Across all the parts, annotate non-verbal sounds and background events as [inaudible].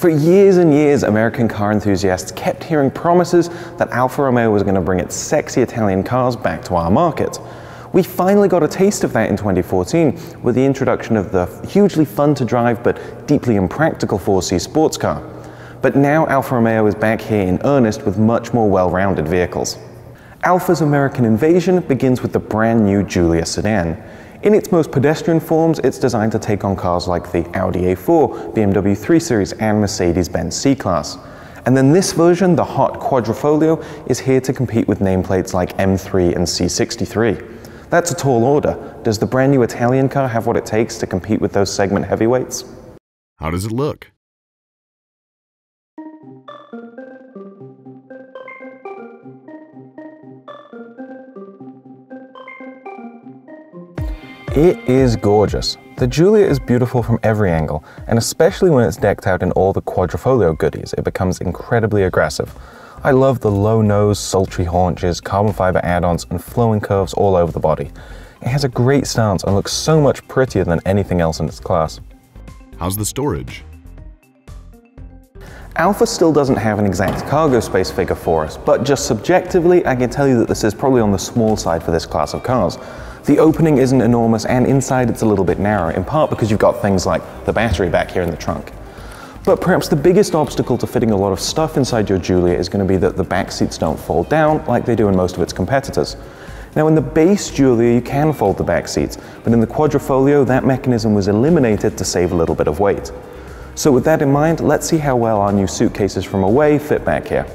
For years and years, American car enthusiasts kept hearing promises that Alfa Romeo was going to bring its sexy Italian cars back to our market. We finally got a taste of that in 2014 with the introduction of the hugely fun to drive but deeply impractical 4C sports car. But now Alfa Romeo is back here in earnest with much more well-rounded vehicles. Alfa's American invasion begins with the brand new Giulia sedan. In its most pedestrian forms, it's designed to take on cars like the Audi A4, BMW 3 Series, and Mercedes-Benz C-Class. And then this version, the hot Quadrifoglio, is here to compete with nameplates like M3 and C63. That's a tall order. Does the brand new Italian car have what it takes to compete with those segment heavyweights? How does it look? It is gorgeous. The Giulia is beautiful from every angle, and especially when it's decked out in all the Quadrifoglio goodies, it becomes incredibly aggressive. I love the low nose, sultry haunches, carbon fiber add-ons, and flowing curves all over the body. It has a great stance and looks so much prettier than anything else in its class. How's the storage? Alfa still doesn't have an exact cargo space figure for us, but just subjectively, I can tell you that this is probably on the small side for this class of cars. The opening isn't enormous and inside it's a little bit narrow, in part because you've got things like the battery back here in the trunk. But perhaps the biggest obstacle to fitting a lot of stuff inside your Giulia is going to be that the back seats don't fold down like they do in most of its competitors. Now in the base Giulia you can fold the back seats, but in the Quadrifoglio that mechanism was eliminated to save a little bit of weight. So with that in mind, let's see how well our new suitcases from away fit back here.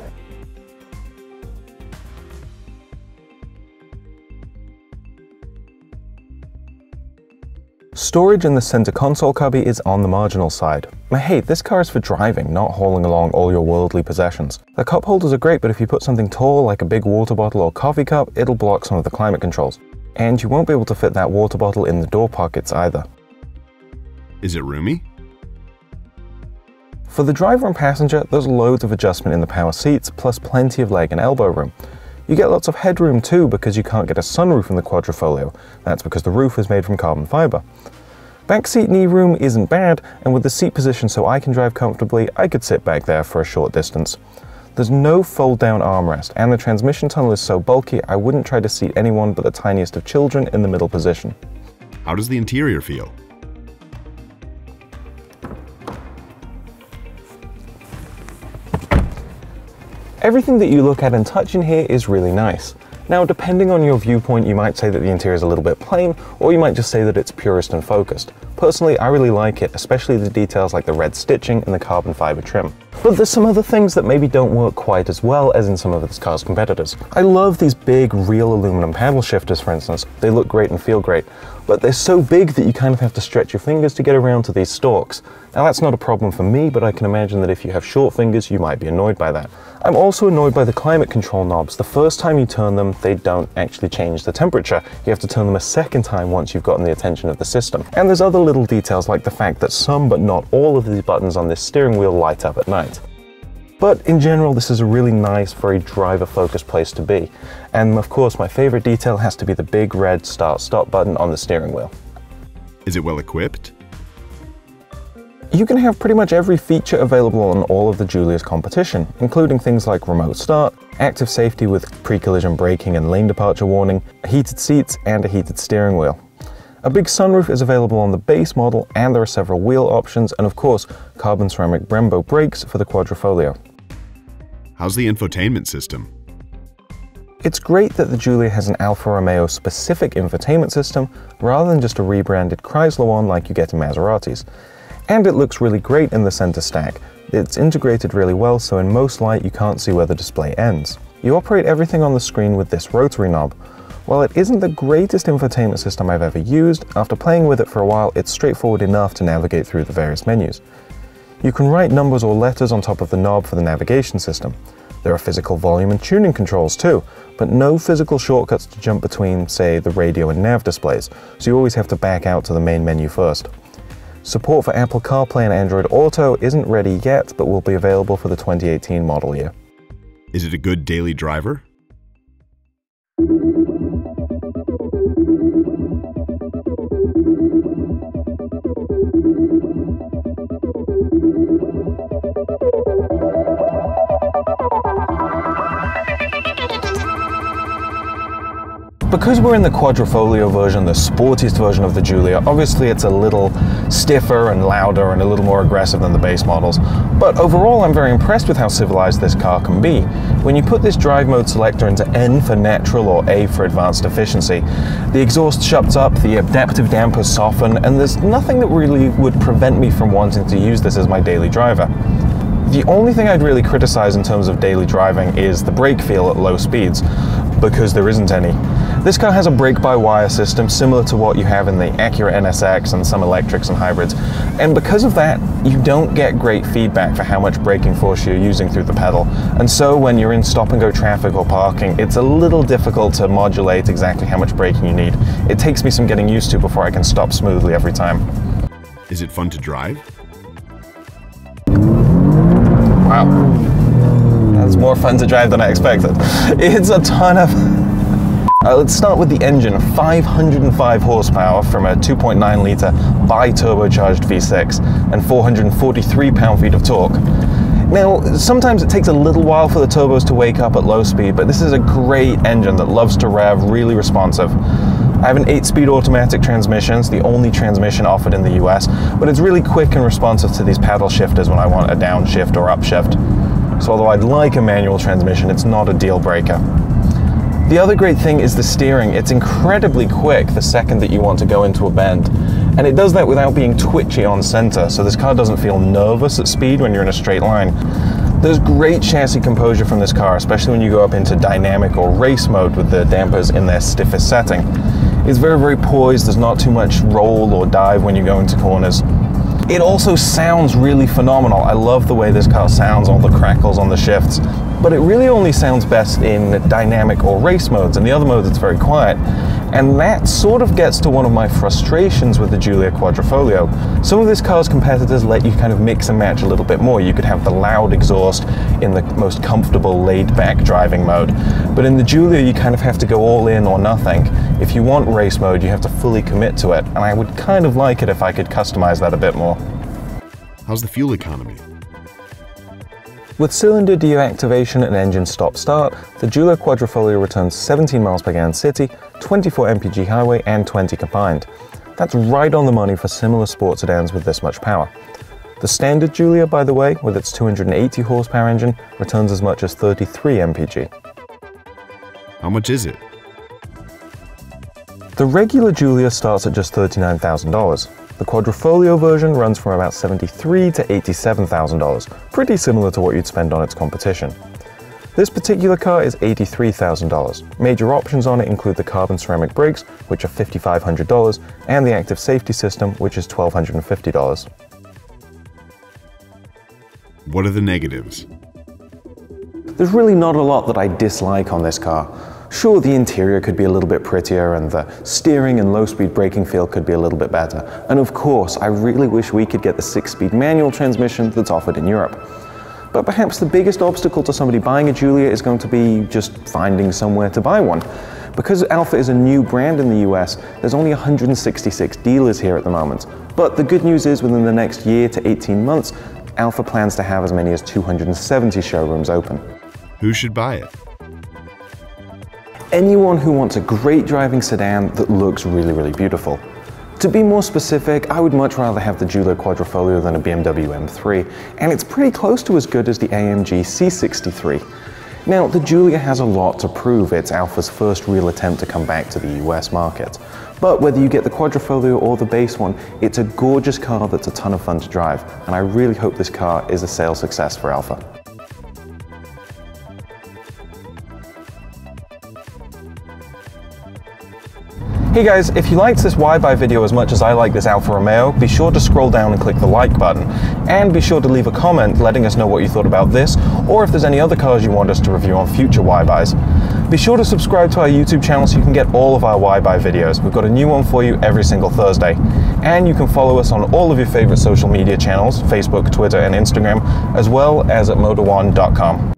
Storage in the center console cubby is on the marginal side. But hey, this car is for driving, not hauling along all your worldly possessions. The cup holders are great, but if you put something tall like a big water bottle or coffee cup, it'll block some of the climate controls. And you won't be able to fit that water bottle in the door pockets either. Is it roomy? For the driver and passenger, there's loads of adjustment in the power seats, plus plenty of leg and elbow room. You get lots of headroom too because you can't get a sunroof in the Quadrifoglio. That's because the roof is made from carbon fiber. Backseat knee room isn't bad, and with the seat position so I can drive comfortably, I could sit back there for a short distance. There's no fold-down armrest, and the transmission tunnel is so bulky I wouldn't try to seat anyone but the tiniest of children in the middle position. How does the interior feel? Everything that you look at and touch in here is really nice. Now, depending on your viewpoint, you might say that the interior is a little bit plain, or you might just say that it's purist and focused. Personally, I really like it, especially the details like the red stitching and the carbon fiber trim. But there's some other things that maybe don't work quite as well as in some of this car's competitors. I love these big, real aluminum paddle shifters, for instance. They look great and feel great, but they're so big that you kind of have to stretch your fingers to get around to these stalks. Now that's not a problem for me, but I can imagine that if you have short fingers, you might be annoyed by that. I'm also annoyed by the climate control knobs. The first time you turn them, they don't actually change the temperature. You have to turn them a second time once you've gotten the attention of the system. And there's other little details like the fact that some but not all of these buttons on this steering wheel light up at night. But in general, this is a really nice, very driver-focused place to be. And of course, my favorite detail has to be the big red start-stop button on the steering wheel. Is it well equipped? You can have pretty much every feature available on all of the Giulia's competition, including things like remote start, active safety with pre-collision braking and lane departure warning, heated seats, and a heated steering wheel. A big sunroof is available on the base model, and there are several wheel options, and of course, carbon ceramic Brembo brakes for the Quadrifoglio. How's the infotainment system? It's great that the Giulia has an Alfa Romeo specific infotainment system rather than just a rebranded Chrysler one like you get in Maseratis. And it looks really great in the center stack. It's integrated really well so in most light you can't see where the display ends. You operate everything on the screen with this rotary knob. While it isn't the greatest infotainment system I've ever used, after playing with it for a while it's straightforward enough to navigate through the various menus. You can write numbers or letters on top of the knob for the navigation system. There are physical volume and tuning controls too, but no physical shortcuts to jump between, say, the radio and nav displays, so you always have to back out to the main menu first. Support for Apple CarPlay and Android Auto isn't ready yet, but will be available for the 2018 model year. Is it a good daily driver? Because we're in the Quadrifoglio version, the sportiest version of the Giulia, obviously it's a little stiffer and louder and a little more aggressive than the base models. But overall, I'm very impressed with how civilized this car can be. When you put this drive mode selector into N for natural or A for advanced efficiency, the exhaust shuts up, the adaptive dampers soften, and there's nothing that really would prevent me from wanting to use this as my daily driver. The only thing I'd really criticize in terms of daily driving is the brake feel at low speeds, because there isn't any. This car has a brake-by-wire system similar to what you have in the Acura NSX and some electrics and hybrids, and because of that, you don't get great feedback for how much braking force you're using through the pedal, and so when you're in stop-and-go traffic or parking, it's a little difficult to modulate exactly how much braking you need. It takes me some getting used to before I can stop smoothly every time. Is it fun to drive? Wow. That's more fun to drive than I expected. [laughs] It's a ton of... Uh, let's start with the engine. 505 horsepower from a 2.9 litre bi-turbocharged V6 and 443 pound-feet of torque. Now, sometimes it takes a little while for the turbos to wake up at low speed, but this is a great engine that loves to rev, really responsive. I have an 8-speed automatic transmission, it's the only transmission offered in the US, but it's really quick and responsive to these paddle shifters when I want a downshift or upshift. So although I'd like a manual transmission, it's not a deal breaker. The other great thing is the steering. It's incredibly quick the second that you want to go into a bend. And it does that without being twitchy on center, so this car doesn't feel nervous at speed when you're in a straight line. There's great chassis composure from this car, especially when you go up into dynamic or race mode with the dampers in their stiffest setting. It's very, very poised, there's not too much roll or dive when you go into corners. It also sounds really phenomenal. I love the way this car sounds, all the crackles on the shifts. But it really only sounds best in dynamic or race modes. In the other modes, it's very quiet. And that sort of gets to one of my frustrations with the Giulia Quadrifoglio. Some of this car's competitors let you kind of mix and match a little bit more. You could have the loud exhaust in the most comfortable, laid-back driving mode. But in the Giulia, you kind of have to go all in or nothing. If you want race mode, you have to fully commit to it. And I would kind of like it if I could customize that a bit more. How's the fuel economy? With cylinder deactivation and engine stop-start, the Giulia Quadrifoglio returns 17 miles per gallon city, 24 mpg highway, and 20 combined. That's right on the money for similar sports sedans with this much power. The standard Giulia, by the way, with its 280 horsepower engine, returns as much as 33 mpg. How much is it? The regular Giulia starts at just $39,000. The Quadrifoglio version runs from about $73,000 to $87,000, pretty similar to what you'd spend on its competition. This particular car is $83,000. Major options on it include the carbon ceramic brakes, which are $5,500, and the active safety system, which is $1,250. What are the negatives? There's really not a lot that I dislike on this car. Sure, the interior could be a little bit prettier and the steering and low-speed braking feel could be a little bit better. And of course, I really wish we could get the six-speed manual transmission that's offered in Europe. But perhaps the biggest obstacle to somebody buying a Giulia is going to be just finding somewhere to buy one. Because Alfa is a new brand in the US, there's only 166 dealers here at the moment. But the good news is within the next year to 18 months, Alfa plans to have as many as 270 showrooms open. Who should buy it? Anyone who wants a great driving sedan that looks really, really beautiful. To be more specific, I would much rather have the Giulia Quadrifoglio than a BMW M3, and it's pretty close to as good as the AMG C63. Now, the Giulia has a lot to prove. It's Alfa's first real attempt to come back to the US market. But whether you get the Quadrifoglio or the base one, it's a gorgeous car that's a ton of fun to drive, and I really hope this car is a sales success for Alfa. Hey guys, if you liked this Why Buy video as much as I like this Alfa Romeo, be sure to scroll down and click the like button. And be sure to leave a comment letting us know what you thought about this, or if there's any other cars you want us to review on future Why Buys. Be sure to subscribe to our YouTube channel so you can get all of our Why Buy videos. We've got a new one for you every single Thursday. And you can follow us on all of your favorite social media channels, Facebook, Twitter, and Instagram, as well as at motor1.com.